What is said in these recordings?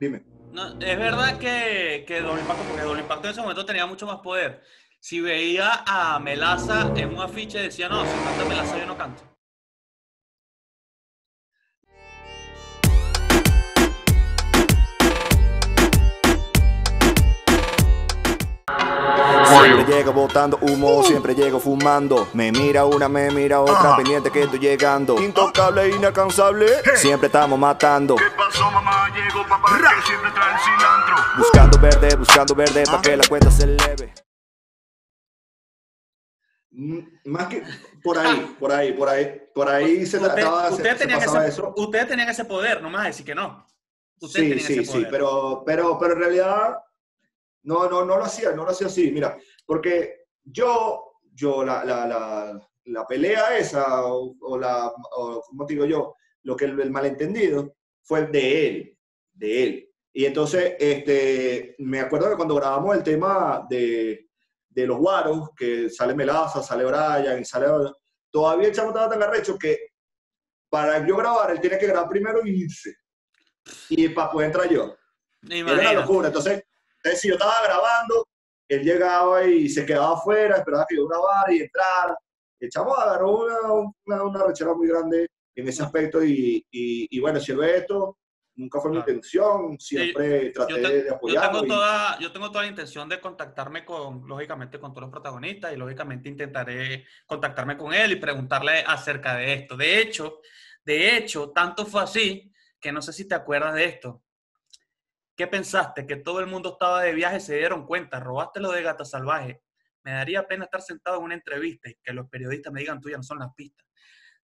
Dime. No, es verdad que, que Doble Impacto, porque Doble Impacto en ese momento tenía mucho más poder. Si veía a Melaza en un afiche, decía, no, si canta Melaza yo no canto. Siempre llego botando humo, siempre llego fumando. Me mira una, me mira otra, pendiente que estoy llegando. Intocable e inalcanzable, siempre estamos matando. ¿Qué pasó, mamá? Llegó papá, que siempre trae el cilantro. Buscando verde, buscando verde, para que la cuenta se eleve. Mm, Más que por ahí, por ahí, por ahí, por ahí se Usted- trataba de ustedes, se- ese, eso. ustedes tenían ese poder, no me vas a decir que no. Ustedes Sí, sí, ese sí, pero, pero, pero en realidad no, no, no lo hacía, no lo hacía así, mira, porque yo, yo, la, la, la, la pelea esa, o, o la, o, ¿cómo digo yo? Lo que el, el malentendido fue de él, de él. Y entonces, este, me acuerdo que cuando grabamos el tema de, de los guaros, que sale Melaza, sale Brian, y sale... Todavía el chamo estaba tan arrecho que para yo grabar, él tiene que grabar primero y irse. Y para poder entrar yo. Era una locura. Entonces, entonces, si yo estaba grabando, él llegaba y se quedaba afuera, esperaba que yo grabara y entrara. El chamo agarró una, una, una rechera muy grande en ese aspecto y, y, y bueno, si él ve esto, nunca fue mi Claro. intención, siempre traté Yo, te- de yo apoyarlo. tengo y- toda, yo tengo toda la intención de contactarme con, lógicamente, con todos los protagonistas y lógicamente intentaré contactarme con él y preguntarle acerca de esto. De hecho, de hecho, tanto fue así que no sé si te acuerdas de esto. ¿Qué pensaste? Que todo el mundo estaba de viaje se dieron cuenta. Robaste lo de Gata Salvaje. Me daría pena estar sentado en una entrevista y que los periodistas me digan, tú ya no son las pistas.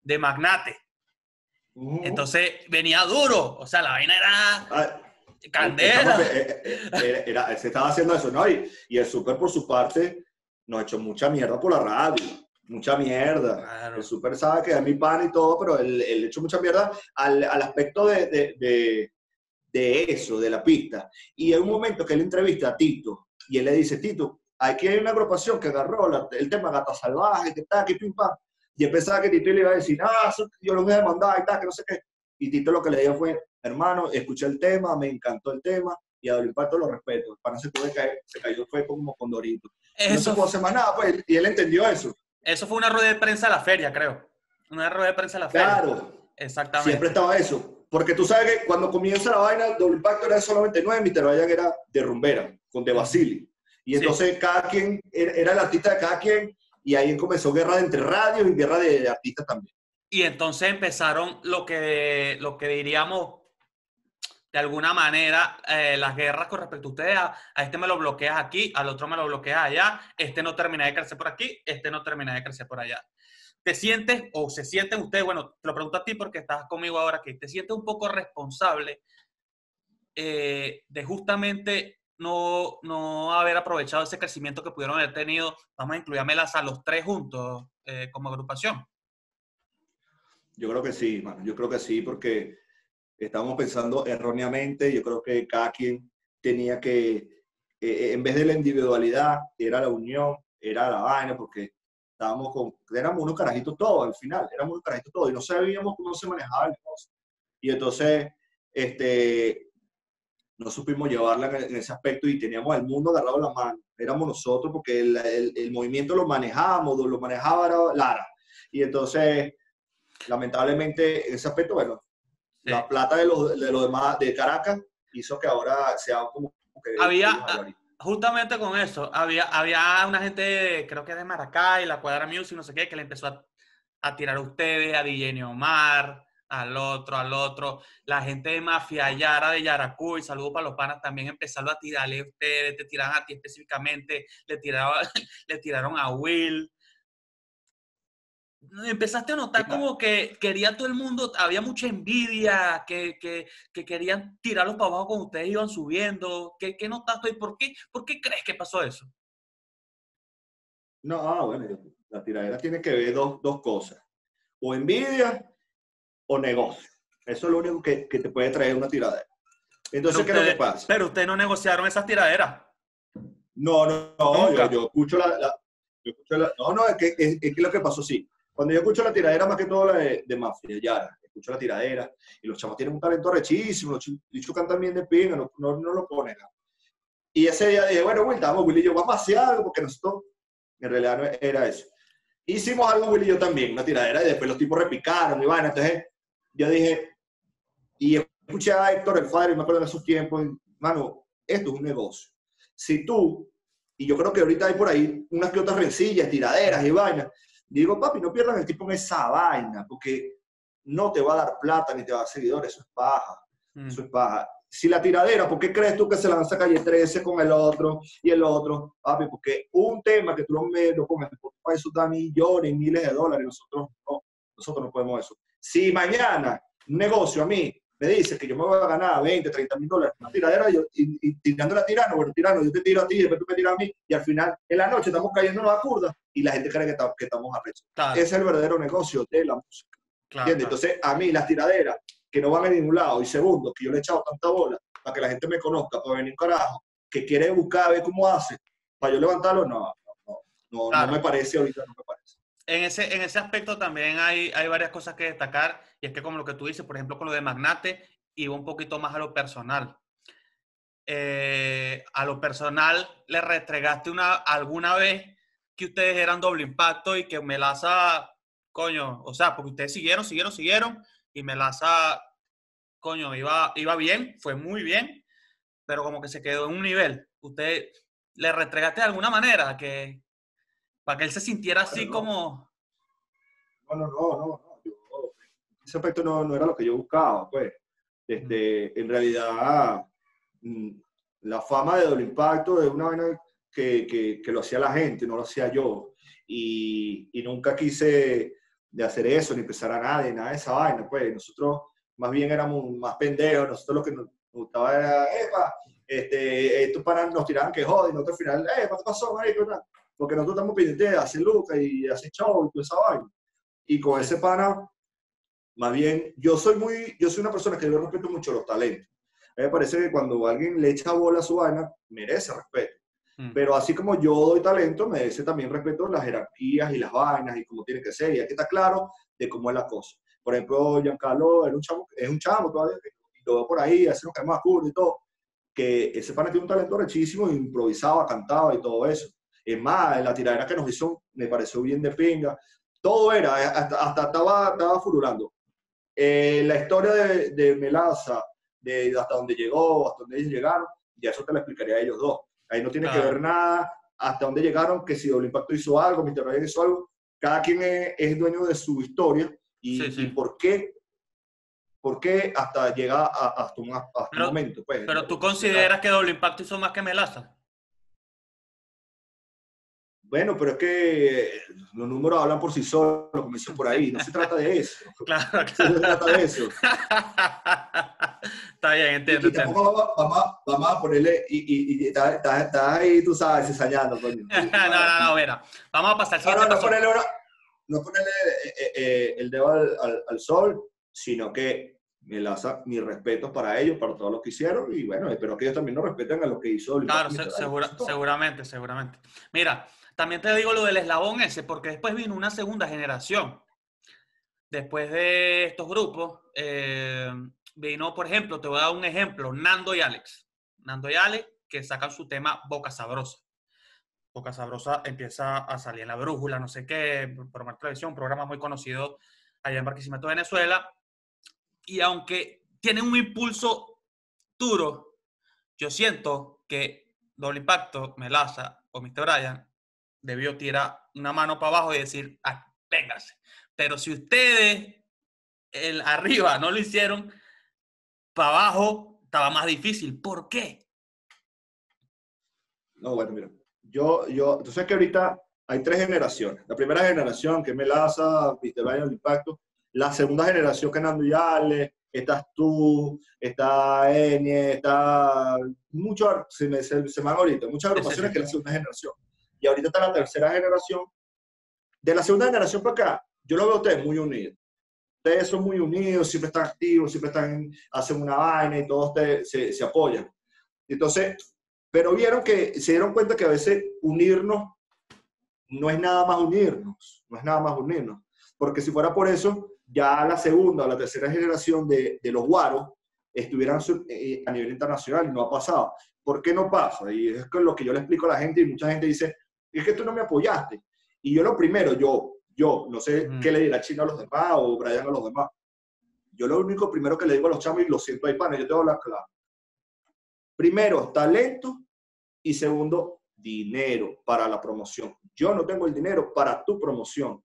De Magnate. Ujú. Entonces venía duro. O sea, la vaina era Ah, candela. eh, eh, era- era- se estaba haciendo eso, ¿no? Y, y el Super, por su parte, nos echó mucha mierda por la radio. Mucha mierda. Claro. El Super sabe que es mi pan y todo, pero él, él echó mucha mierda al, al aspecto de, de, de- de eso, de la pista. Y hay un momento que él entrevista a Tito y él le dice, Tito, aquí hay una agrupación que agarró la- el tema Gata Salvaje, que tal, que pim pam. Y él pensaba que Tito le iba a decir, ah, eso yo lo voy a demandar y tal, que no sé qué. Y Tito lo que le dijo fue, hermano, escuché el tema, me encantó el tema y a Impacto lo respeto. Para no se puede caer, se cayó, fue como Condorito. No se Eso, pudo hacer más nada, pues, y él entendió eso. eso fue una rueda de prensa a la feria, creo. Una rueda de prensa a la feria. Claro, Exactamente. siempre estaba eso. Porque tú sabes que cuando comienza la vaina, Doble Impacto era solamente nueve, Mr. Ryan era de rumbera, con De Basili. Y Sí. entonces cada quien era, era el artista de cada quien, y ahí comenzó guerra entre radios y guerra de, de artistas también. Y entonces empezaron lo que, lo que diríamos, de alguna manera, eh, las guerras con respecto a ustedes. A, a este me lo bloqueas aquí, al otro me lo bloqueas allá, este no termina de crecer por aquí, este no termina de crecer por allá. ¿Te sientes o se sienten ustedes, bueno, te lo pregunto a ti porque estás conmigo ahora aquí, ¿te sientes un poco responsable eh, de justamente no, no haber aprovechado ese crecimiento que pudieron haber tenido? Vamos a incluir a los tres juntos eh, como agrupación. Yo creo que sí, mano. Yo creo que sí, porque estábamos pensando erróneamente. Yo creo que cada quien tenía que, eh, en vez de la individualidad, era la unión, era la vaina, porque estábamos con, éramos unos carajitos todos al final, éramos unos carajitos todos y no sabíamos cómo se manejaba el negocio. Y entonces, este, no supimos llevarla en, ese aspecto y teníamos al mundo agarrado la mano. Éramos nosotros porque el, el- el movimiento lo manejábamos, lo manejaba Lara. Y entonces, lamentablemente, en ese aspecto, bueno, Sí. la plata de los, de los demás, de Caracas, hizo que ahora sea como que... Había- justamente con eso, había, había una gente, creo que de Maracay, la Cuadra Music, no sé qué, que le empezó a, tirar a ustedes, a DJ Omar, al otro, al otro. La gente de Mafia Yara de Yaracuy, saludo para los panas, también empezaron a tirarle a ustedes, te tiraron a ti específicamente, le, tiraba, le tiraron a Will. Empezaste a notar Claro. como que quería todo el mundo, había mucha envidia, que, que, que querían tirarlos para abajo cuando ustedes iban subiendo. ¿Qué, qué notaste y por qué, por qué crees que pasó eso? No, ah, bueno, la tiradera tiene que ver dos, dos cosas. O envidia o negocio. Eso es lo único que, que te puede traer una tiradera. Entonces, ¿qué es lo que pasa? Pero ustedes no negociaron esas tiraderas. No, no, no, yo, yo escucho la, la- yo escucho la- no, no, es que, es, es que lo que pasó, sí. Cuando yo escucho la tiradera, más que todo la de, de Mafia, Yara, escucho la tiradera, y los chamos tienen un talento rechísimo, los bichos cantan bien de pinga, no, no, no lo ponen. Y ese día dije, bueno, Will, vamos, Willy y yo, vamos a hacer algo, porque nosotros, en realidad no era eso. Hicimos algo, Willy y yo también, una tiradera, y después los tipos repicaron, y bueno, entonces yo dije, y escuché a Héctor, el padre, me acuerdo de esos tiempos, mano, esto es un negocio. Si tú, y yo creo que ahorita hay por ahí unas que otras rencillas, tiraderas y vainas, digo, papi, no pierdan el tipo en esa vaina, porque no te va a dar plata ni te va a dar seguidores, eso es paja, Mm. eso es paja. Si la tiradera, ¿por qué crees tú que se lanza Calle 13 con el otro y el otro? Papi, porque un tema que tú lo, me- lo pongas, eso da millones, miles de dólares, nosotros no, nosotros no podemos eso. Si mañana un negocio a mí me dice que yo me voy a ganar 20, 30 mil dólares una tiradera yo, y, y tirando la tirano, bueno, tirano, yo te tiro a ti, después tú me tiras a mí, y al final, en la noche estamos cayendo en la curda y la gente cree que, que estamos arrechos. Claro, es el verdadero negocio de la música. claro. Entonces, a mí las tiraderas que no van a ningún lado, y segundo, que yo le he echado tanta bola para que la gente me conozca, para venir carajo, que quiere buscar a ver cómo hace, para yo levantarlo, no, no, no, no, Claro. no me parece ahorita, no me parece. En ese, en ese aspecto también hay, hay varias cosas que destacar, y es que como lo que tú dices, por ejemplo, con lo de Magnate, iba un poquito más a lo personal. Eh, a lo personal, le restregaste una, alguna vez que ustedes eran doble impacto y que Melaza, coño, o sea, porque ustedes siguieron, siguieron, siguieron, y Melaza, coño, iba, iba bien, fue muy bien, pero como que se quedó en un nivel. ¿Usted le restregaste de alguna manera que, para que él se sintiera así no. como... No, no, no, no, no. Yo, ese aspecto no, no era lo que yo buscaba, pues. Este, en realidad, mm, la fama de doble impacto es una vaina que, que, que lo hacía la gente, no lo hacía yo. Y, y nunca quise de hacer eso, ni empezar a nadie, nada de esa vaina, pues. Nosotros más bien éramos más pendejos, nosotros lo que nos gustaba era, epa, este, estos panas nos tiraban que joden, nosotros al final, eh, ¿qué pasó, marico? Porque nosotros estamos pendientes de hacer lucas y hacer show y toda esa vaina. Y con ese pana, más bien, yo soy muy, yo soy una persona que yo respeto mucho los talentos. A mí me parece que cuando alguien le echa bola a su vaina, merece respeto. Mm. Pero así como yo doy talento, merece también respeto las jerarquías y las vainas y cómo tiene que ser. Y hay que estar claro de cómo es la cosa. Por ejemplo, Giancarlo era un chamo, es un chamo todavía, lo veo por ahí, hace unos más curvos y todo, que ese pana tiene un talento rechísimo, improvisaba, cantaba y todo eso. Es más, la tiradera que nos hizo me pareció bien de pinga. Todo era, eh, hasta, hasta estaba, estaba furulando. Eh, la historia de, Melaza, de hasta dónde llegó, hasta dónde llegaron, ya eso te lo explicaría a ellos dos. Ahí no tiene que ver nada hasta dónde llegaron, que si Doble Impacto hizo algo, Mr. Ryan hizo algo. Cada quien es, es dueño de su historia y, Sí, sí. y por qué, por qué hasta llegar a, hasta un, hasta Pero- un momento. Pues, Pero tú consideras que doble impacto hizo más que Melaza. Bueno, pero es que los números hablan por sí solos, como dicen por ahí. No se trata de eso. Claro, No se trata de eso. Está bien, entiendo, Y entiendo. tampoco vamos, vamos a- vamos a ponerle, y, y, y estás, ahí, tú sabes, ensañando, coño. no, no, no, mira. Vamos a pasar al No, no, ponerle, una- no ponerle eh, eh, eh, el dedo al, al- al sol, sino que me lanza mis respetos para ellos, para todo lo que hicieron, y bueno, espero que ellos también nos respeten a lo que hizo Oliver Claro, se- segura- seguramente, seguramente. Mira, también te digo lo del eslabón ese, porque después vino una segunda generación. Después de estos grupos, eh, vino, por ejemplo, te voy a dar un ejemplo, Nando y Alex. Nando y Alex, que sacan su tema Boca Sabrosa. Boca Sabrosa empieza a salir en la brújula, no sé qué, por Mar televisión, un programa muy conocido allá en Barquisimeto, Venezuela. Y aunque tiene un impulso duro, yo siento que Doble Impacto, Melaza o Mr. Bryan debió tirar una mano para abajo y decir, ah, véngase. Pero si ustedes el arriba no lo hicieron, para abajo estaba más difícil. ¿Por qué? No, bueno, mira, yo, yo, tú sabes que ahorita hay tres generaciones. La primera generación, que es Melaza, Mr. Bryan, el Impacto. La segunda generación, que es Nando y Ale, estás tú, está Enie, está mucho, se me, se, se me van ahorita, muchas Sí, sí, agrupaciones sí. que es la segunda generación. Y ahorita está la tercera generación. De la segunda generación para acá, yo lo veo a ustedes muy unidos. Ustedes son muy unidos, siempre están activos, siempre están, hacen una vaina y todos ustedes se, se apoyan. Entonces, pero vieron que se dieron cuenta que a veces unirnos no es nada más unirnos, no es nada más unirnos. Porque si fuera por eso, ya la segunda o la tercera generación de, de los guaros estuvieran eh, a nivel internacional y no ha pasado. ¿Por qué no pasa? Y es con lo que yo le explico a la gente y mucha gente dice, es que tú no me apoyaste. Y yo lo primero, yo, yo, no sé Ujú. qué le dirá Chino a los demás o Brian a los demás. Yo lo único primero que le digo a los chamos, y lo siento ahí, pana, yo te voy a hablar claro. Primero, talento y segundo, dinero para la promoción. Yo no tengo el dinero para tu promoción.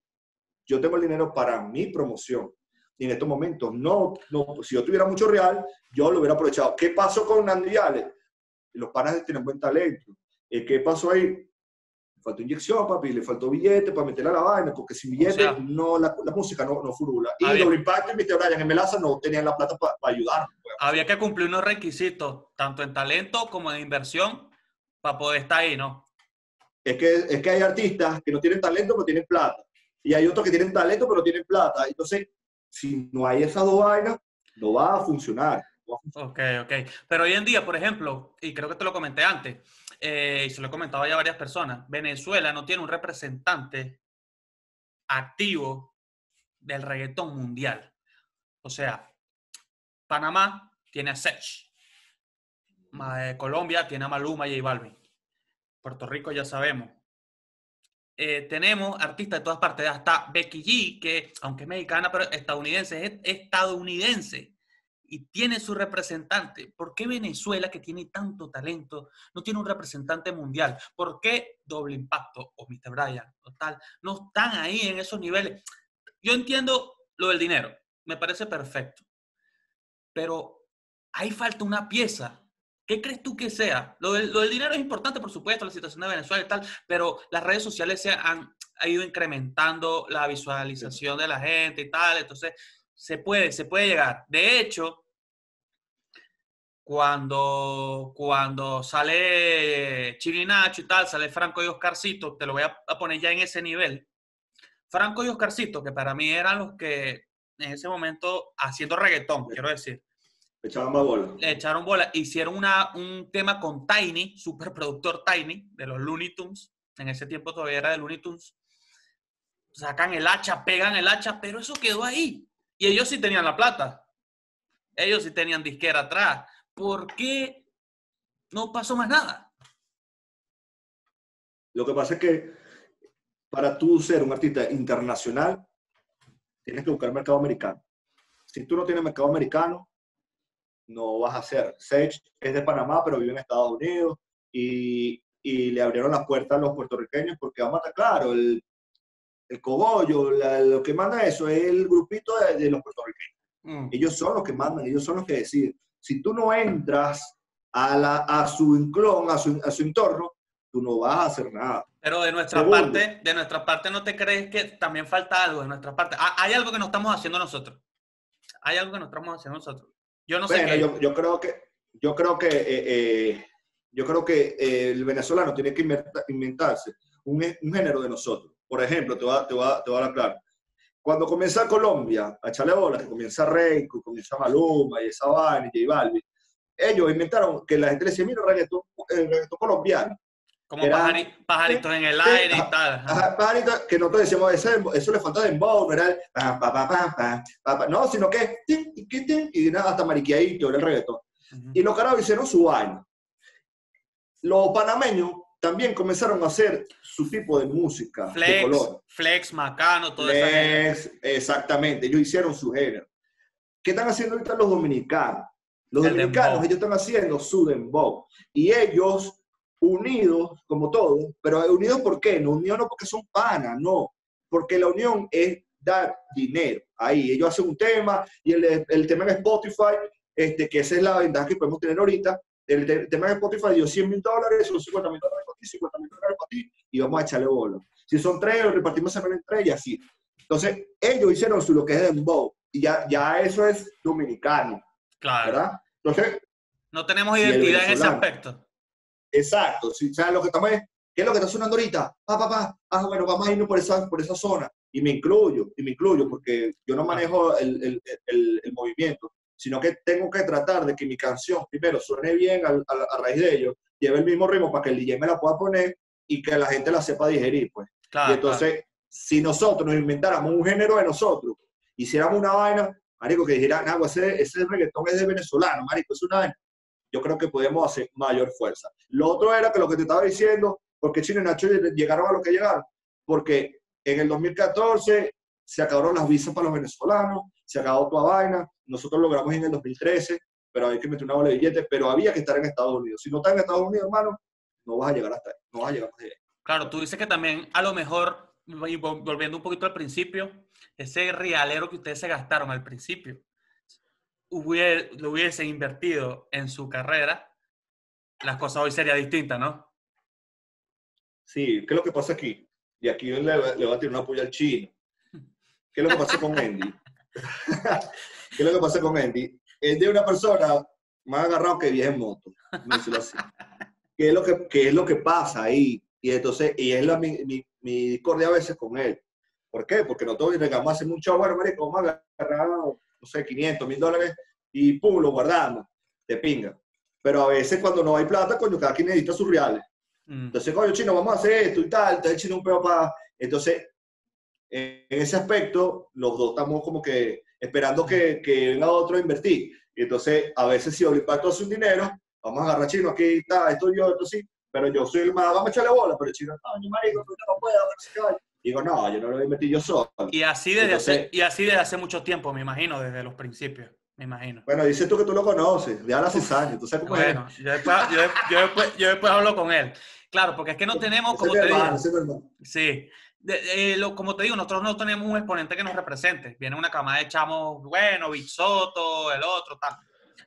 Yo tengo el dinero para mi promoción. Y en estos momentos, no, no si yo tuviera mucho real, yo lo hubiera aprovechado. ¿Qué pasó con Ale? Los panas tienen buen talento. Eh, ¿Qué pasó ahí? Le faltó inyección, papi, le faltó billete para meterle a la vaina, porque sin billete sea, no, la, la música no, no furula. Y había- Doble Impacto y Mr. Brian en Melaza no tenían la plata para ayudar. Había que cumplir unos requisitos, tanto en talento como en inversión, para poder estar ahí, ¿no? Es que, es que hay artistas que no tienen talento pero tienen plata. Y hay otros que tienen talento pero tienen plata. Entonces, si no hay esas dos vainas, no va a funcionar. No va a funcionar. Ok, ok. Pero hoy en día, por ejemplo, y creo que te lo comenté antes, eh, y se lo he comentado ya a varias personas, Venezuela no tiene un representante activo del reggaetón mundial. O sea, Panamá tiene a Sech, eh, Colombia tiene a Maluma y J Balvin, Puerto Rico ya sabemos. Eh, tenemos artistas de todas partes, hasta Becky G, que aunque es mexicana, pero estadounidense, es estadounidense y tiene su representante. ¿Por qué Venezuela, que tiene tanto talento, no tiene un representante mundial? ¿Por qué Doble Impacto o Mr. Bryan o tal no están ahí en esos niveles? Yo entiendo lo del dinero, me parece perfecto, pero ahí falta una pieza. ¿Qué crees tú que sea? Lo del, lo del dinero es importante, por supuesto, la situación de Venezuela y tal, pero las redes sociales se han, ha ido incrementando la visualización de la gente y tal, entonces se puede, se puede llegar. De hecho, cuando, cuando sale Chirinacho y tal, sale Franco y Oscarcito, te lo voy a, poner ya en ese nivel. Franco y Oscarcito, que para mí eran los que en ese momento haciendo reggaetón, quiero decir, Le echaban más bola. le echaron bola, hicieron una, un tema con Tiny, superproductor Tiny, de los Looney Tunes, en ese tiempo todavía era de Looney Tunes, sacan el hacha, pegan el hacha, pero eso quedó ahí. Y ellos sí tenían la plata, ellos sí tenían disquera atrás. ¿Por qué no pasó más nada? Lo que pasa es que para tú ser un artista internacional, tienes que buscar mercado americano. Si tú no tienes mercado americano, no vas a hacer. Sage es de Panamá, pero vive en Estados Unidos y, y le abrieron las puertas a los puertorriqueños porque vamos a estar claro, el, el cogollo, la- lo que manda eso es el grupito de, de los puertorriqueños. Ellos son los que mandan, ellos son los que deciden. Si tú no entras a, la, a su enclón, a su, a su entorno, tú no vas a hacer nada. Pero de nuestra Segundo. parte, de nuestra parte, ¿no te crees que también falta algo de nuestra parte? Ah, Hay algo que no estamos haciendo nosotros. Hay algo que no estamos haciendo nosotros. Yo no sé qué. yo, yo creo que, yo creo que, eh, eh, yo creo que eh, el venezolano tiene que inventa- inventarse un, un género de nosotros. Por ejemplo, te voy a, te voy a, te voy a dar claro. Cuando comienza Colombia a echarle bola, que comienza Reiko, comienza Maluma y esa vaina y J Balvin, ellos inventaron que la gente le decía, mira, reggaetón, el reggaetón colombiano. Como era- pajari- pajaritos en el aire y tal. ajá. Ajá, pajarito, que nosotros decíamos, eso, eso le falta de dembow, no era el pa, pa, pa, pa, no, sino que tin, tin, tin, y nada, hasta mariqueadito era el reggaetón. Ujú. Y los carajos hicieron su vaina. Los panameños también comenzaron a hacer su tipo de música de Flex, color. Flex, Macano, todo eso. Exactamente, ellos hicieron su género. ¿Qué están haciendo ahorita los dominicanos? Los El dominicanos, dembow. ellos están haciendo su dembow. Y ellos, unidos, como todos, pero unidos ¿por qué? No unidos no porque son panas, no. Porque la unión es dar dinero. Ahí, ellos hacen un tema y el, el tema en Spotify, este, que esa es la ventaja que podemos tener ahorita, el, te- tema en Spotify dio 100 mil dólares, son 50 mil dólares para ti, 50 mil dólares para ti, y vamos a echarle bola. Si son tres, lo repartimos en tres y así. Entonces, ellos hicieron su lo que es dembow, y ya, ya eso es dominicano, Claro. ¿verdad? Entonces, No tenemos identidad en ese aspecto. exacto, si sabes lo que estamos es, ¿qué es lo que está sonando ahorita? Pa, pa, pa, ah, bueno, vamos a irnos por esa, por esa zona, y me incluyo, y me incluyo, porque yo no manejo el, el, el, el movimiento, sino que tengo que tratar de que mi canción, primero, suene bien a, raíz de ello, lleve el mismo ritmo para que el DJ me la pueda poner y que la gente la sepa digerir, pues. Claro. y entonces, si nosotros nos inventáramos un género de nosotros hiciéramos una vaina, marico, que dijeran, ah, ese, ese reggaetón es de venezolano, marico, es una vaina. Yo creo que podemos hacer mayor fuerza. Lo otro era que lo que te estaba diciendo, porque Chino y Nacho llegaron a lo que llegaron, porque en el 2014 se acabaron las visas para los venezolanos, se acabó toda vaina, nosotros logramos en el 2013, pero hay que meter una bola de billetes, pero había que estar en Estados Unidos. Si no estás en Estados Unidos, hermano, no vas a llegar hasta ahí, no vas a llegar hasta ahí. Claro, tú dices que también a lo mejor, y volviendo un poquito al principio, ese realero que ustedes se gastaron al principio, lo hubiese invertido en su carrera, las cosas hoy serían distintas, ¿no? Sí, ¿qué es lo que pasa aquí? Y aquí le, le va a tirar una puya al chino. ¿Qué es lo que pasa con Andy? ¿Qué es lo que pasa con Andy? Es de una persona más agarrado que viaja en moto, así. ¿Qué es lo que, qué es lo que pasa ahí? Y entonces, y es la, mi, mi, mi, discordia a veces con él. ¿Por qué? Porque nosotros llegamos a hacer mucho, bueno, marico, vamos a agarrar, no sé, 500, mil dólares y pum, lo guardamos, de pinga. Pero a veces cuando no hay plata, coño, cada quien necesita sus reales. Mm. Entonces, coño, chino, vamos a hacer esto y tal, entonces chino un pedo para... Entonces, en ese aspecto, los dos estamos como que esperando que, que venga otro a invertir. Y entonces, a veces si Olipacto hace un dinero, vamos a agarrar chino, aquí está, esto yo, esto sí, pero yo soy el más, vamos a echarle bola, pero el chino, no, yo marico, no puedo, no Digo, no, yo no lo voy a invertir yo solo. Y así, desde hace, y así desde hace mucho tiempo, me imagino, desde los principios, me imagino. Bueno, dices tú que tú lo conoces, de hace seis años, tú sabes cómo bueno, es. Yo después, yo, después, yo después hablo con él. Claro, porque es que no tenemos, como te digo. Sí. De, lo, como te digo, nosotros no tenemos un exponente que nos represente. Viene una camada de chamos, bueno, Soto, el otro, tal.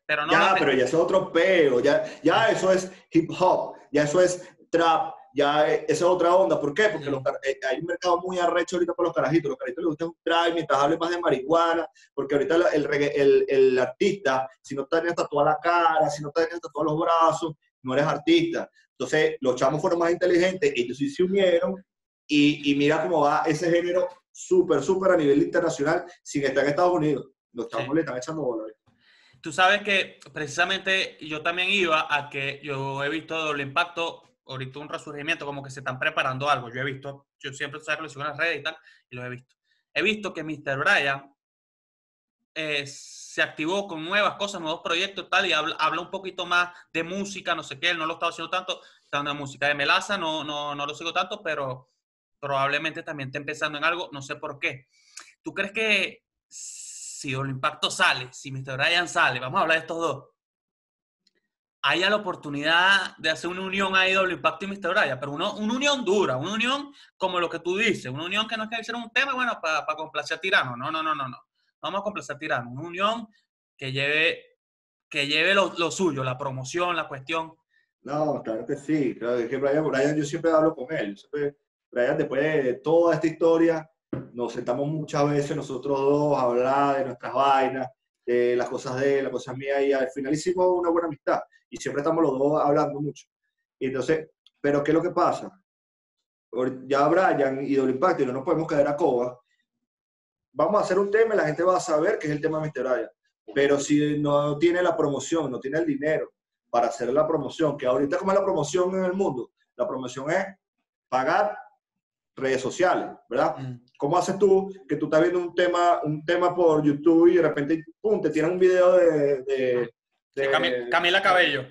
Pero no ya, pero ya es otro peo, ya, ya eso es hip hop, ya eso es trap, ya esa es otra onda. ¿Por qué? Porque eh, hay un mercado muy arrecho ahorita por los carajitos. Los carajitos les gusta un trap mientras hable más de marihuana, porque ahorita el, el, el, artista, si no hasta toda la cara, si no está hasta todos los brazos, no eres artista. Entonces, los chamos fueron más inteligentes, ellos sí se unieron y, y mira cómo va ese género súper, súper a nivel internacional sin estar en Estados Unidos. Los chamos le están echando bola. Tú sabes que precisamente yo también iba a que yo he visto doble impacto, ahorita un resurgimiento, como que se están preparando algo. Yo he visto, yo siempre sabes que lo sigo en las redes y tal, y lo he visto. He visto que Mr. Brian eh, se activó con nuevas cosas, nuevos proyectos y tal, y habla, habla, un poquito más de música, no sé qué, él no lo estaba haciendo tanto, está de música de Melaza, no, no, no lo sigo tanto, pero probablemente también está empezando en algo, no sé por qué. ¿Tú crees que si el Impacto sale, si Mr. Brian sale, vamos a hablar de estos dos, haya la oportunidad de hacer una unión ahí, doble impacto y Mr. Brian, pero una, una, unión dura, una unión como lo que tú dices, una unión que no es que hicieron un tema, bueno, para complacer a Tirano, no, no, no, no, no, vamos a complacer a Tirano, una unión que lleve, que lleve lo, lo suyo, la promoción, la cuestión. No, claro que sí, claro que Brian, Brian yo siempre hablo con él, siempre, Brian después de toda esta historia, nos sentamos muchas veces nosotros dos a hablar de nuestras vainas, de las cosas de él, las cosas mías, y al final hicimos una buena amistad. Y siempre estamos los dos hablando mucho. Y entonces, ¿pero qué es lo que pasa? Ya Brian y Doble Impacto, y no nos podemos quedar a coba. Vamos a hacer un tema y la gente va a saber que es el tema de Mr. Brian. Pero si no tiene la promoción, no tiene el dinero para hacer la promoción, que ahorita como es la promoción en el mundo, la promoción es pagar redes sociales, ¿verdad? Mm. ¿Cómo haces tú que tú estás viendo un tema, un tema por YouTube y de repente, pum, te tiran un video de... de, Camila Cabello.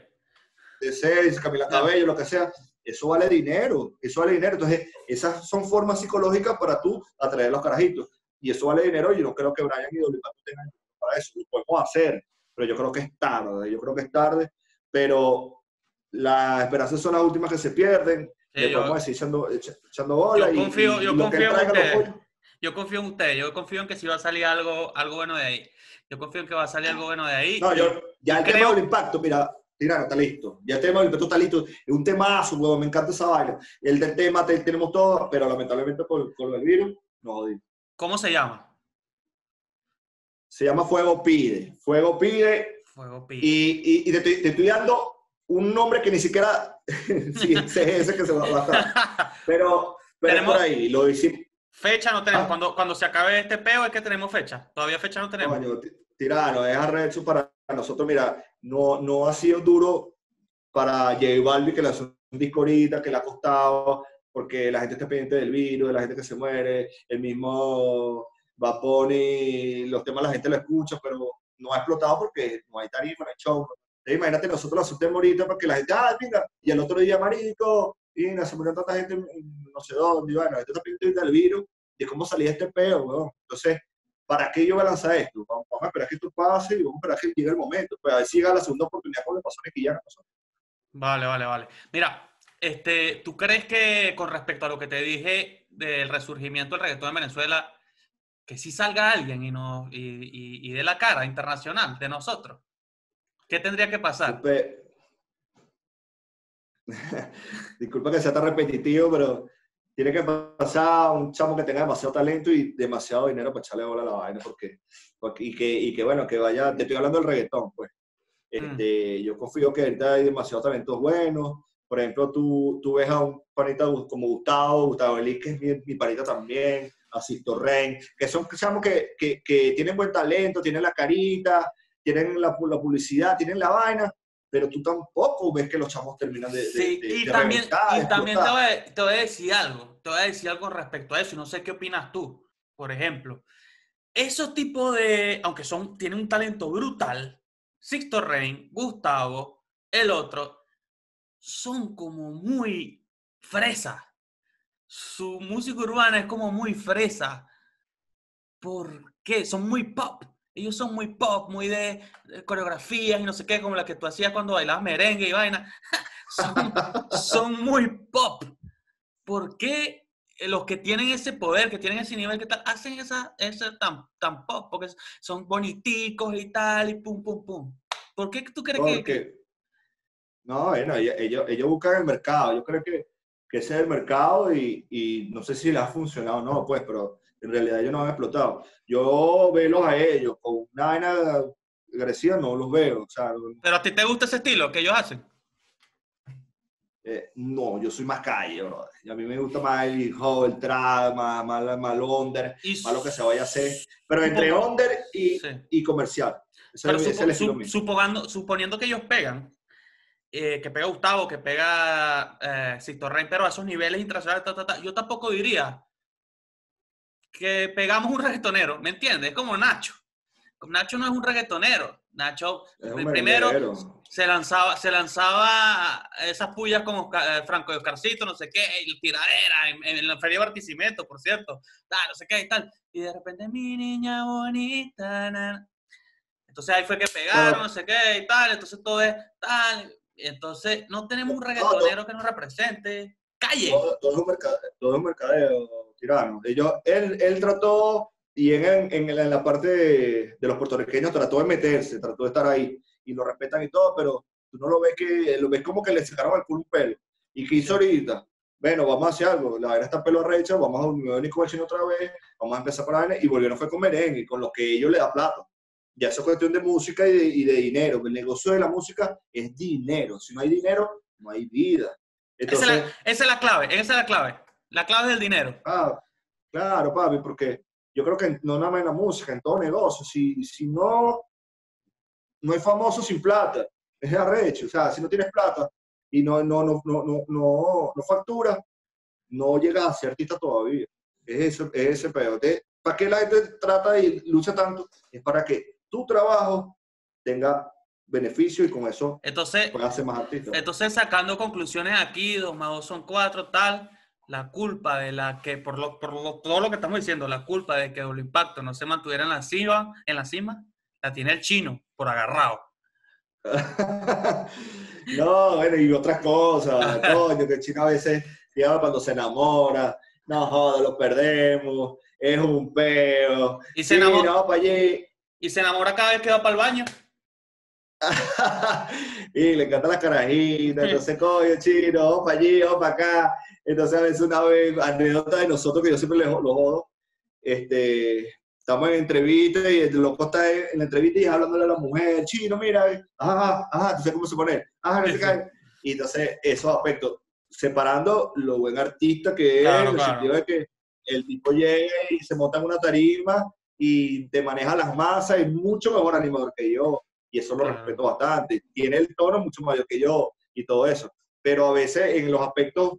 De seis, Camila Cabello, lo que sea. Eso vale dinero, eso vale dinero. Entonces, esas son formas psicológicas para tú atraer los carajitos. Y eso vale dinero y yo no creo que Brian y Dolipato tengan para eso. Lo podemos hacer, pero yo creo que es tarde, yo creo que es tarde. Pero las esperanzas son las últimas que se pierden yo, echando, echando bola. Yo confío, yo confío en usted. Yo confío en usted. Yo confío en que si va a salir algo, algo bueno de ahí. Yo confío en que va a salir algo bueno de ahí. No, yo, ya el tema del impacto, mira, Tirano, está listo. Ya el tema del impacto está listo. Es un temazo, huevo, me encanta esa vaina. El del tema tenemos todo, pero lamentablemente con, con el virus, no jodimos. ¿Cómo se llama? Se llama Fuego Pide. Fuego Pide. Fuego Pide. Y, y, te, te, estoy dando un nombre que ni siquiera sí, ese que se va a bajar. Pero, pero por ahí, lo hicimos. Fecha no tenemos. Ah. Cuando, cuando se acabe este peo es que tenemos fecha. Todavía fecha no tenemos. tirano, es arrecho para nosotros. Mira, no, no ha sido duro para J Balbi que le hace un disco ahorita, que le ha costado, porque la gente está pendiente del virus, de la gente que se muere. El mismo Bad Bunny, los temas la gente lo escucha, pero no ha explotado porque no hay tarifa, no hay show. Imagínate, nosotros lo asustemos ahorita porque la gente, ah, venga, y el otro día, marico, y se murió tanta gente en en no sé dónde, y bueno, esto está pinto del virus, y cómo salía este peo, weón. Entonces, ¿para qué yo voy a lanzar esto? Vamos, a esperar que esto pase y vamos a esperar que llegue el momento. Pues a ver si llega la segunda oportunidad con le pasó a Nicky Jam, pasó. Vale, vale, vale. Mira, este, ¿tú crees que con respecto a lo que te dije del resurgimiento del reggaetón en Venezuela, que sí salga alguien y, no, y, y, y dé la cara internacional de nosotros? ¿Qué tendría que pasar? Disculpe, Disculpa que sea tan repetitivo, pero tiene que pasar un chamo que tenga demasiado talento y demasiado dinero para echarle bola a la vaina, porque, porque- y, que, y que bueno, que vaya, te estoy hablando del reggaetón, pues. Este, Yo confío que ahorita hay demasiados talentos buenos. Por ejemplo, tú, tú ves a un panita como Gustavo, Gustavo Elis, que es mi, mi panita también, a Sisto Ren, que son chamos que, que, que tienen buen talento, tienen la carita, tienen la, la publicidad, tienen la vaina, pero tú tampoco ves que los chamos terminan de, Sí, de- y de también, y también te, voy a, te voy a decir algo, te voy a decir algo respecto a eso, y no sé qué opinas tú. Por ejemplo, esos tipos de, aunque son, tienen un talento brutal, Sixto Rain, Gustavo, el otro, son como muy fresa. Su música urbana es como muy fresa. ¿Por qué? Son muy pop. Ellos son muy pop, muy de, coreografías y no sé qué, como la que tú hacías cuando bailabas merengue y vaina. son, muy pop. ¿Por qué los que tienen ese poder, que tienen ese nivel, que tal, hacen esa, esa tan, tan pop? Porque son boniticos y tal, y pum, pum, pum. ¿Por qué tú crees que- que, Porque, no, bueno, ellos, ellos, buscan el mercado. Yo creo que, que ese es el mercado y, y no sé si les ha funcionado o no, pues, pero en realidad ellos no han explotado. Yo veo a ellos con una vaina agresiva, no los veo. O sea, Pero a ti te gusta ese estilo que ellos hacen? eh, no, yo soy más calle, bro. Y a mí me gusta más el hip hop, el trap, más, más, más under, Y más lo que se vaya a hacer. Pero entre under y, Sí. y comercial. Ese, Pero es- ese supo- es el estilo su- mío. supongando- suponiendo que ellos pegan, eh, que pega Gustavo, que pega eh, Sixto Rey, pero a esos niveles internacionales, ta, ta, ta, yo tampoco diría que pegamos un reggaetonero, ¿me entiendes? Es como Nacho. Nacho no es un reggaetonero. Nacho, un primero, se lanzaba, se lanzaba esas pullas Oscar- eh, Franco de Oscarcito, no sé qué, y tiradera en, en la Feria de Barquisimeto, por cierto, tal, no sé qué y tal. Y de repente, mi niña bonita, na. Entonces ahí fue que pegaron, Ah. no sé qué y tal, entonces todo es tal. Entonces no tenemos un reggaetonero que nos represente. ¡Calle! todo, todo es un mercadeo, todo es un mercadeo tirano. Ellos, él, él trató, y en, en, en la parte de, de los puertorriqueños trató de meterse, trató de estar ahí, y lo respetan y todo, pero tú no lo ves que, lo ves como que le sacaron al culo un pelo. ¿Y qué hizo ahorita? Bueno, vamos a hacer algo, la vaina está pelo recha, vamos a unir con el chino otra vez, vamos a empezar con la y volvieron fue con merengue, con lo que ellos le da plata. Ya eso es cuestión de música y de, y de dinero. El negocio de la música es dinero. Si no hay dinero, no hay vida. Esa es, Entonces, la, esa es la clave, esa es la clave. La clave es el dinero. Ah, claro, papi, porque yo creo que no nada más en la música, en todo negocio. Si, si no, no hay famoso sin plata, es arrecho. O sea, si no tienes plata y no, no, no, no, no, no, no facturas, no llegas a ser artista todavía. Es ese, es ese pedo. De- ¿Para qué la gente trata y lucha tanto? Es para que tu trabajo tenga beneficio y con eso Entonces, puedas ser más artista. Entonces, sacando conclusiones aquí, dos más dos son cuatro, tal, la culpa de la que, por, lo, por lo- todo lo que estamos diciendo, la culpa de que Doble Impacto no se mantuviera en la cima, en la cima, la tiene el chino, por agarrado. no, bueno, y otras cosas, coño, que el chino a veces, ya cuando se enamora, no joda, lo perdemos, es un peo, Y se, sí, enamora, no, para allí, y se enamora cada vez que va para el baño. y le encanta la carajita, entonces, coño, chino, vamos para allí, vamos para acá, entonces a veces una vez, anécdota de nosotros, que yo siempre le jo- lo jodo, este, estamos en entrevista y el loco está en, la entrevista y hablándole a la mujer, chino, mira, ajá, ajá, entonces cómo se pone, ajá, no sé qué. y entonces esos aspectos, separando lo buen artista que es, Claro, en el claro. sentido de que el tipo llega y se monta en una tarima y te maneja las masas, es mucho mejor animador que yo, y eso lo respeto bastante, tiene el tono mucho mayor que yo y todo eso, pero a veces en los aspectos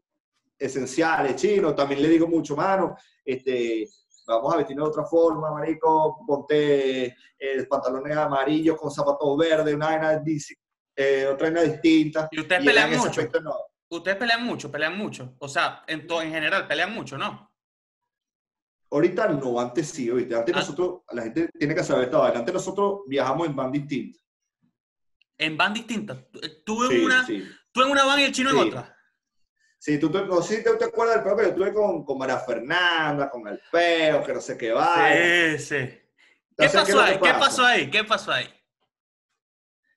esenciales, chino, también le digo mucho, mano, este, vamos a vestirnos de otra forma, marico, ponte eh, pantalones amarillos con zapatos verdes, una vaina eh, otra vaina distinta. ¿Y ustedes Y pelean mucho? aspecto no. Ustedes pelean mucho, pelean mucho. O sea, en, en general, pelean mucho, ¿no? Ahorita no, antes sí, ¿viste? Antes Ah. nosotros, la gente tiene que saber esta vaina, antes nosotros viajamos en van distintas. En van distintas. Tú en, Sí, una, sí. tú en una van y el chino en Sí. otra. Sí, tú te, no si te, te acuerdas del peo que yo tuve con, con María Fernanda, con el peo, que no sé qué va. Sí, sí. ¿Qué pasó ahí? ¿Qué pasó ahí? ¿Qué pasó ahí?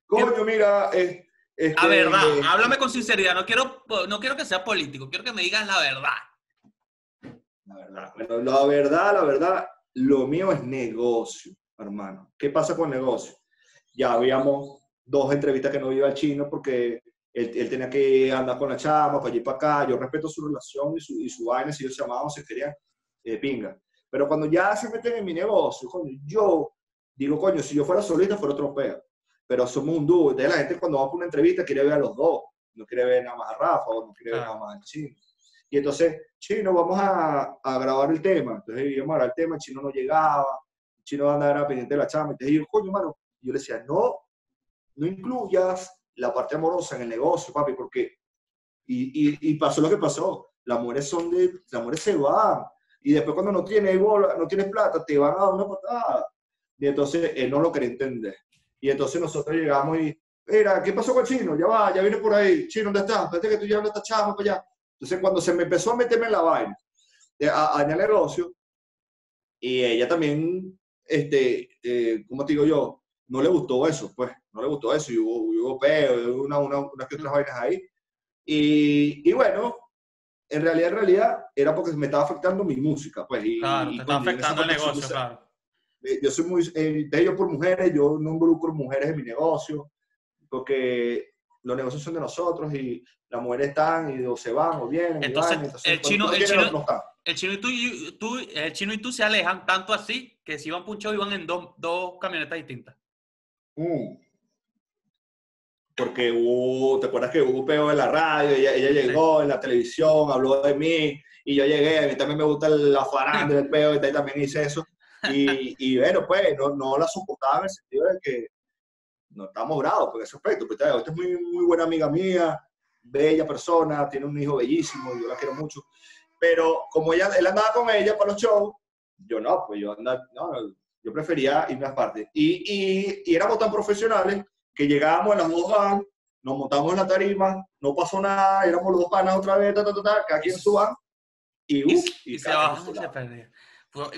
Coño, mira, eh, este, A verdad, eh, háblame con sinceridad. No quiero, no quiero que sea político, quiero que me digas la verdad. La verdad, bueno, la verdad, la verdad, lo mío es negocio, hermano. ¿Qué pasa con negocio? Ya habíamos dos entrevistas que no iba al chino porque él, él tenía que andar con la chama, para allí para acá. Yo respeto su relación y su, y su vaina, si ellos se amaban, se querían, eh, pinga. Pero cuando ya se meten en mi negocio, coño, yo digo, coño, si yo fuera solista, fuera otro peo. Pero somos un dúo. Entonces la gente cuando va por una entrevista quiere ver a los dos. No quiere ver nada más a Rafa o no quiere ver nada más al chino. Y entonces, chino, vamos a, a grabar el tema. Entonces íbamos a grabar el tema, el chino no llegaba, el chino andaba pendiente de la chama. Entonces yo, coño, mano, yo le decía, no, no incluyas la parte amorosa en el negocio, papi, porque... Y, y, y pasó lo que pasó. Las mujeres son de... Las mujeres se van. Y después cuando no tienes bola, no tienes plata, te van a dar una patada. Y entonces él no lo quería entender. Y entonces nosotros llegamos y, mira, ¿qué pasó con el chino? Ya va, ya viene por ahí. Chino, ¿dónde estás? Espérate que tú llevas esta chama para allá. Entonces cuando se me empezó a meterme en la vaina, eh, a, a el negocio, y ella también, este, eh, ¿cómo te digo yo? No le gustó eso, pues, no le gustó eso, y hubo, hubo peo, hubo una, una, unas que otras vainas ahí. Y, y bueno, en realidad, en realidad, era porque me estaba afectando mi música, pues. Y, Claro, y te está afectando el soy negocio, claro. eh, yo soy muy, eh, de ellos por mujeres, yo no involucro mujeres en mi negocio, porque los negocios son de nosotros y las mujeres están y o se van o vienen. y Entonces, van, entonces, el chino- no el chino- no. El chino y tú, tú- el chino y tú se alejan tanto así que si un show iban en dos, dos camionetas distintas. Mm. Porque hubo, ¿te acuerdas que hubo peo en la radio? Ella, ella llegó en la televisión, habló de mí, y yo llegué, a mí también me gusta la farándula, el peo, y también hice eso. Y, y bueno, pues, no, no la soportaba en el sentido de que no estamos bravos por ese aspecto. Pues, esta es muy, muy buena amiga mía, bella persona, tiene un hijo bellísimo, y yo la quiero mucho. Pero como ella, él andaba con ella para los shows, yo no, pues yo andaba, no, yo prefería irme aparte. Y, y, y éramos tan profesionales que llegábamos en las dos van, nos montamos en la tarima, no pasó nada, éramos los dos panas otra vez, ta, ta, ta, ta, cada quien en su van, y, Y, uh, y se bajó se perdió.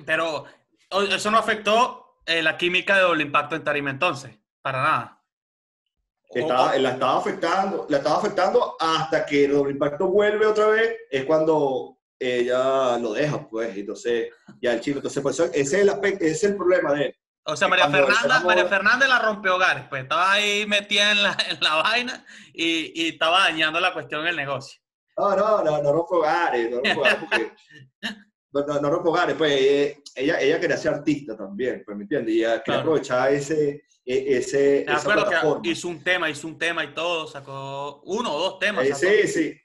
Pero eso no afectó eh, la química de doble impacto en tarima entonces, para nada. Estaba- la estaba afectando, la estaba afectando hasta que el doble impacto vuelve otra vez, es cuando ella lo deja, pues, entonces, ya el chino, entonces, pues, ese es el aspecto, ese es el problema de él. O sea, María Fernanda, María Fernanda la rompe hogares, pues estaba ahí metida en la, en la vaina y, y estaba dañando la cuestión en el negocio. No, no, no, no rompo hogares, no rompo hogares porque... No, no, no rompo hogares, pues ella, ella quería ser artista también, pues, ¿me entiendes? Y ella quería Claro. aprovechar ese, e- ese, esa plataforma. que hizo un tema, hizo un tema y todo, sacó uno o dos temas. Eh, sí, sí.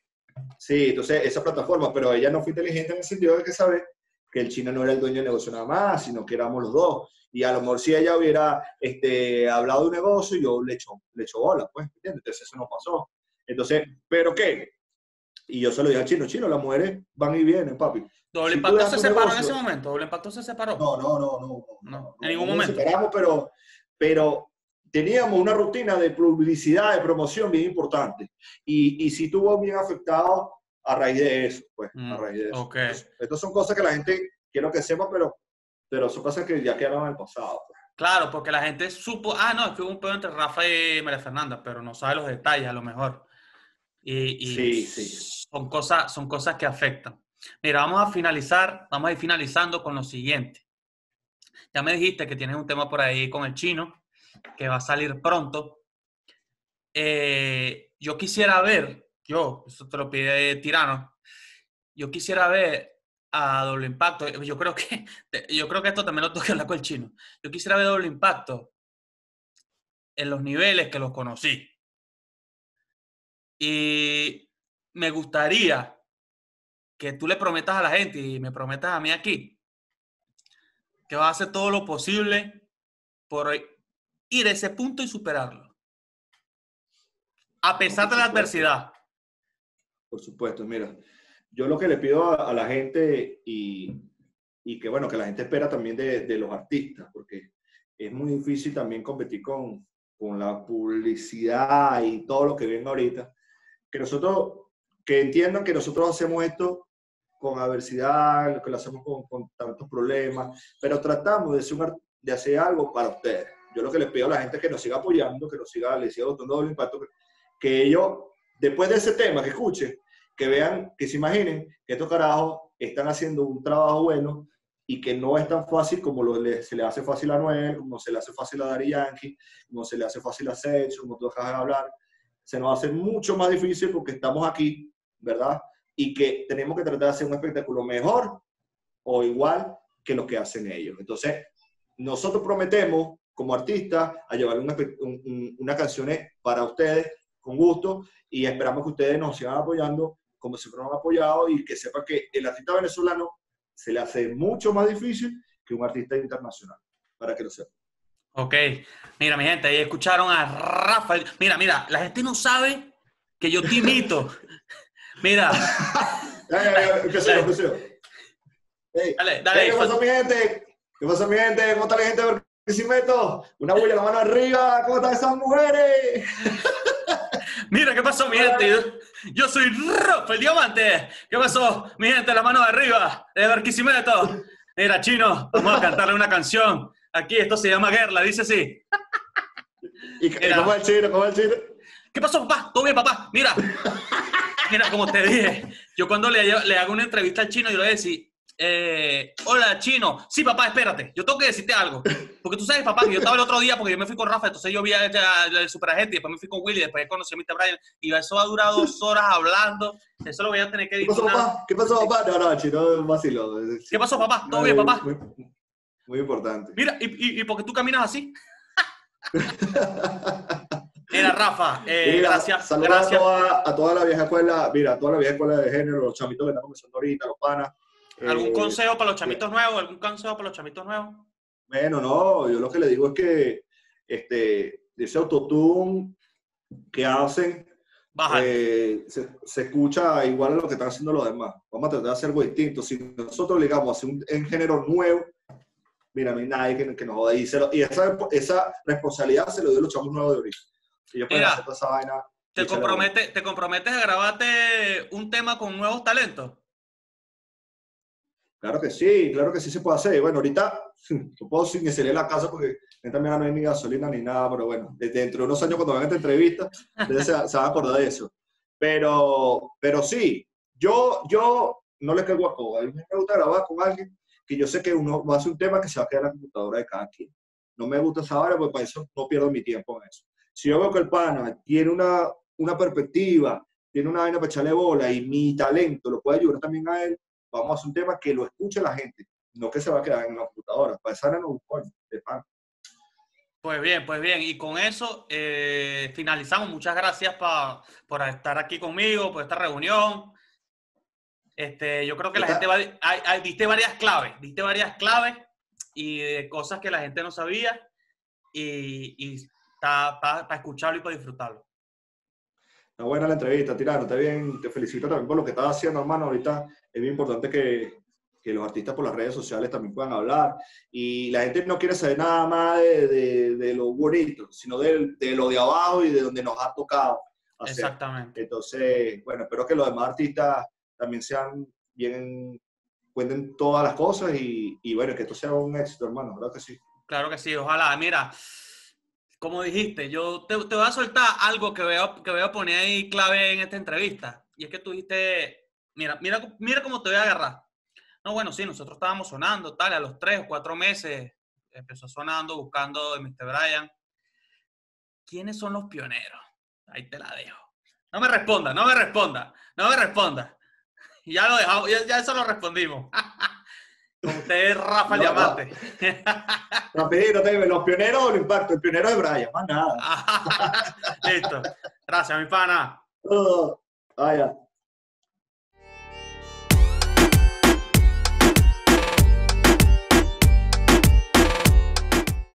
Sí, entonces esa plataforma, pero ella no fue inteligente en el sentido de que sabe que el chino no era el dueño del negocio nada más, sino que éramos los dos. Y a lo mejor si ella hubiera este, hablado de un negocio, yo le echo, le echo bola, pues, ¿me entiendes? Entonces eso no pasó. Entonces, ¿pero qué? Y yo se lo dije al chino, chino, las mujeres van y vienen, papi. Doble Si Impacto se separó en negocio- ese momento. Doble Impacto se separó. No, no, no, no. No, No, en ningún nos momento. separamos, pero, pero teníamos una rutina de publicidad, de promoción bien importante. Y, y sí tuvo bien afectado a raíz de eso, pues, Mm, a raíz de eso. ok. Entonces, estas son cosas que la gente quiero que sepa, pero, pero son cosas que ya quedaron en el pasado. pues. Claro, porque la gente supo, ah, no, es que hubo un pedo entre Rafa y María Fernanda, pero no sabe los detalles a lo mejor. Y, y Sí, sí. Son, cosas, son cosas que afectan. Mira, vamos a finalizar, vamos a ir finalizando con lo siguiente. Ya me dijiste que tienes un tema por ahí con el chino, que va a salir pronto. Eh, yo quisiera ver, yo, eso te lo pide Tirano, yo quisiera ver a doble impacto. Yo creo que, yo creo que esto también lo tengo que hablar con el chino. Yo quisiera ver doble impacto en los niveles que los conocí. Y me gustaría que tú le prometas a la gente y me prometas a mí aquí que vas a hacer todo lo posible por ir a ese punto y superarlo. A pesar de la adversidad. Por supuesto, mira, yo lo que le pido a, a la gente y, y, que bueno, que la gente espera también de, de, los artistas, porque es muy difícil también competir con, con la publicidad y todo lo que ven ahorita, que nosotros, que entiendan que nosotros hacemos esto con adversidad, que lo hacemos con, con tantos problemas, pero tratamos de hacer, de hacer algo para ustedes. Yo lo que les pido a la gente es que nos siga apoyando, que nos siga, les siga dando doble impacto, que, que ellos, después de ese tema, que escuchen, que vean, que se imaginen que estos carajos están haciendo un trabajo bueno y que no es tan fácil como lo, le, se le hace fácil a Noel, como se le hace fácil a Dari Yankee, como se le hace fácil a Sech, como tú acabas de hablar. Se nos hace mucho más difícil porque estamos aquí, ¿verdad? Y que tenemos que tratar de hacer un espectáculo mejor o igual que lo que hacen ellos. Entonces, nosotros prometemos como artistas a llevar una, un, una canciones para ustedes con gusto y esperamos que ustedes nos sigan apoyando como siempre nos han apoyado y que sepa que el artista venezolano se le hace mucho más difícil que un artista internacional, para que lo sepa. Ok, mira mi gente, ahí escucharon a Rafael. Mira, mira, la gente no sabe que yo te imito. mira. Hey, dale, dale. Hey, ¿Qué pasó mi gente? ¿Qué pasó mi gente? ¿Cómo está la gente Barquisimeto? Una bulla, la mano arriba. ¿Cómo están esas mujeres? Mira, ¿qué pasó, mi gente? Yo, yo soy Rafa, el diamante. ¿Qué pasó, mi gente? La mano arriba, de Barquisimeto. Mira, chino, vamos a cantarle una canción. Aquí, esto se llama Guerra, dice así. ¿Y Mira. cómo es el chino? ¿Cómo es el chino? ¿Qué pasó, papá? ¿Todo bien, papá? Mira. Mira, como te dije, yo cuando le, le hago una entrevista al chino, yo le voy a decir, eh, hola, chino. Sí, papá, espérate. Yo tengo que decirte algo. Porque tú sabes, papá, que yo estaba el otro día porque yo me fui con Rafa, entonces yo vi el superagente y después me fui con Willy, después conocí a Mr. Brian y eso ha durado dos horas hablando. Eso lo voy a tener que decir. ¿Qué pasó, papá? ¿Qué pasó, papá? No, no, chino, vacilo. ¿Qué pasó, papá? ¿Todo bien, papá? Muy, muy importante. Mira, ¿y, y, y por qué tú caminas así? Mira, Rafa, eh, Mira, gracias. Saludos. A, toda, a toda la vieja escuela, mira, a toda la vieja escuela de género, los chamitos que están comenzando ahorita, los panas. ¿Algún Eh, consejo para los chamitos nuevos? ¿Algún consejo para los chamitos nuevos? Bueno, no, yo lo que le digo es que este, ese autotune que hacen eh, se, se escucha igual a lo que están haciendo los demás. Vamos a tratar de hacer algo distinto. Si nosotros digamos hacer un, género nuevo, mira, no hay nadie que, que nos joda. Y, se lo- y esa, esa responsabilidad se lo dio los chamos nuevos de ahorita. Y yo puedo Mira, hacer toda esa vaina. ¿Te, compromete, ¿Te comprometes a grabarte un tema con nuevos talentos? Claro que sí, claro que sí se puede hacer. Bueno, ahorita no puedo sin salir la casa porque también no hay ni gasolina ni nada, pero bueno, dentro de unos años cuando vean esta entrevista, se, se van a acordar de eso. Pero, pero sí, yo, yo no le caigo a coba. A mí me gusta grabar con alguien que yo sé que uno va a hacer un tema que se va a quedar en la computadora de cada quien. No me gusta esa hora porque para eso no pierdo mi tiempo en eso. Si yo veo que el pana tiene una, una perspectiva, tiene una vaina para echarle bola y mi talento lo puede ayudar también a él, vamos a hacer un tema que lo escuche la gente, no que se va a quedar en la computadora. Para esa no coño, de pan. Pues bien, pues bien. Y con eso eh, finalizamos. Muchas gracias pa- por estar aquí conmigo, por esta reunión. Este, yo creo que la gente va, hay- hay- diste varias claves, diste varias claves y de cosas que la gente no sabía y, y está para escucharlo y para disfrutarlo. Está buena la entrevista, Tirano, está bien. Te felicito también por lo que estás haciendo, hermano. Ahorita es bien importante que, que los artistas por las redes sociales también puedan hablar. Y la gente no quiere saber nada más de, de, de lo bonito, sino de, de lo de abajo y de donde nos ha tocado hacer. Exactamente. Entonces, bueno, espero que los demás artistas también sean bien, cuenten todas las cosas y, y bueno, que esto sea un éxito, hermano, ¿verdad que sí? Claro que sí, ojalá. Mira, como dijiste, yo te, voy a soltar algo que a, que voy a poner ahí clave en esta entrevista. Y es que tú dijiste, mira, mira, mira cómo te voy a agarrar. No, bueno, sí, nosotros estábamos sonando, tal, a los tres o cuatro meses empezó sonando, buscando de Mr. Brian. ¿Quiénes son los pioneros? Ahí te la dejo. No me responda, no me responda, no me responda. Ya lo dejamos, ya, ya eso lo respondimos. Con usted, Rafa No, no. Diamante. Rapidito, te- los pioneros del impacto, el pionero de Brian, más nada. Listo. Gracias, mi pana. Vaya.